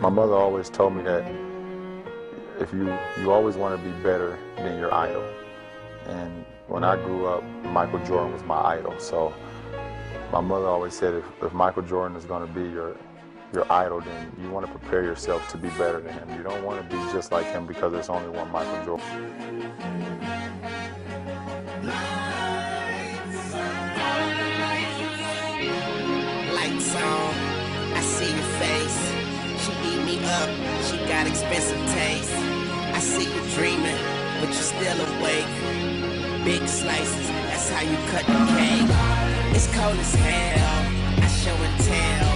My mother always told me that if you you always want to be better than your idol. And when I grew up, Michael Jordan was my idol. So my mother always said if, if Michael Jordan is going to be your your idol, then you want to prepare yourself to be better than him. You don't want to be just like him because there's only one Michael Jordan. Up, she got expensive taste. I see you dreaming, but you're still awake. Big slices, that's how you cut the cake. It's cold as hell, I show and tell.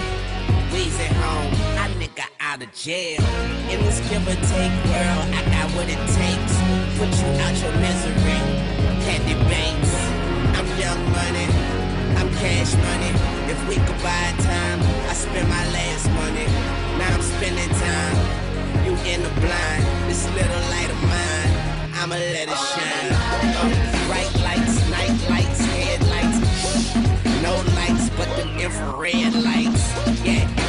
We's at home, I nigga out of jail. In this give or take world, I got what it takes. Put you out your misery, candy banks. I'm young money, I'm cash money. Spending time. You in the blind, this little light of mine, I'ma let it shine. Bright lights, night lights, headlights. No lights, but them infrared lights. Yeah,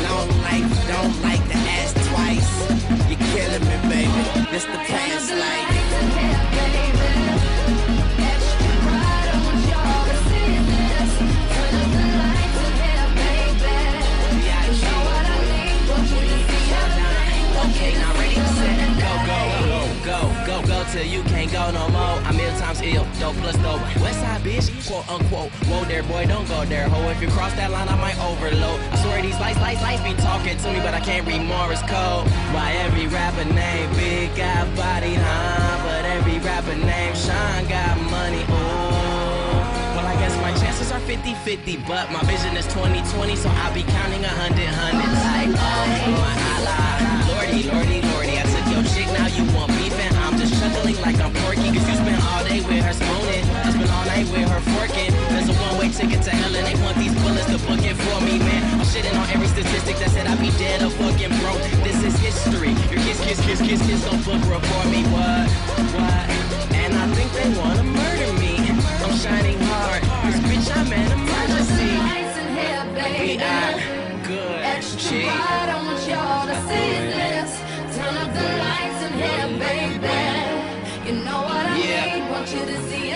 Ill, dope plus dope. West side bitch, quote unquote. Whoa there, boy, don't go there, ho. If you cross that line, I might overload. I swear these lights, lights, lights be talking to me, but I can't read Morse code. Why every rapper name big got body, huh? But every rapper name Sean got money, ooh. Well, I guess my chances are 50-50, but my vision is 20-20, so I'll be counting a hundred hundreds. Like, oh I night with her forking. There's a one-way ticket to hell, and they want these bullets to book it for me, man. I'm shitting on every statistic that said I'd be dead or fucking broke. This is history. Your kiss, kiss, kiss, kiss, kiss, don't book report me, what, what? And I think they wanna murder me. I'm shining hard, cause bitch, I'm an emergency. We are good shit. Yeah. Want you to see everything, want you You know to a see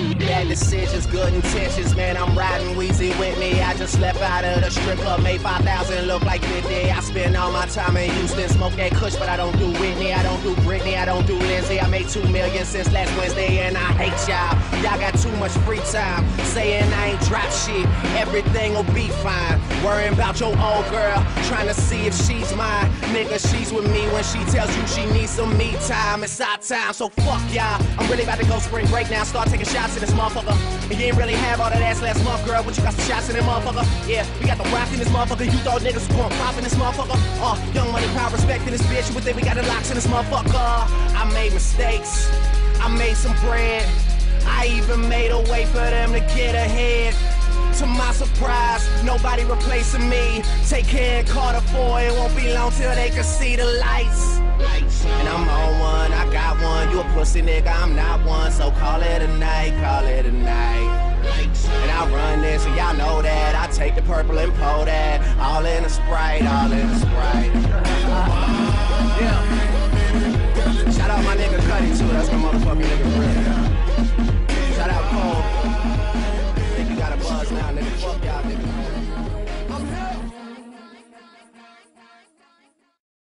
bad decisions, good intentions, man. I'm riding Weezy with me. I just left out of the strip club, made 5,000 look like 50. I spend all my time in Houston, smoke that kush, but I don't do Whitney, I don't do Britney, I don't do Lindsay. I made two million since last Wednesday, and I hate y'all. Y'all got too much free time, saying I ain't drop shit. Everything will be fine. Worrying about your old girl, trying to see if she's mine. Nigga, she's with me when she tells you she needs some me time. It's our time, so fuck y'all. I'm really about to go spring break now. Start taking shots in this motherfucker. And you ain't really have all that ass last month, girl. But you got some shots in this motherfucker. Yeah, we got the rock in this motherfucker. You thought niggas was going pop in this motherfucker. Uh, young money, power, respect in this bitch. You would think we got the locks in this motherfucker. I made mistakes. I made some bread. I even made a way for them to get ahead. To my surprise, nobody replacing me. Take care, Carter 4, it won't be long till they can see the lights. And I'm on one, I got one. You a pussy nigga, I'm not one. So call it a night, call it a night. And I run this, and y'all know that. I take the purple and pour that. All in a sprite, all in a sprite.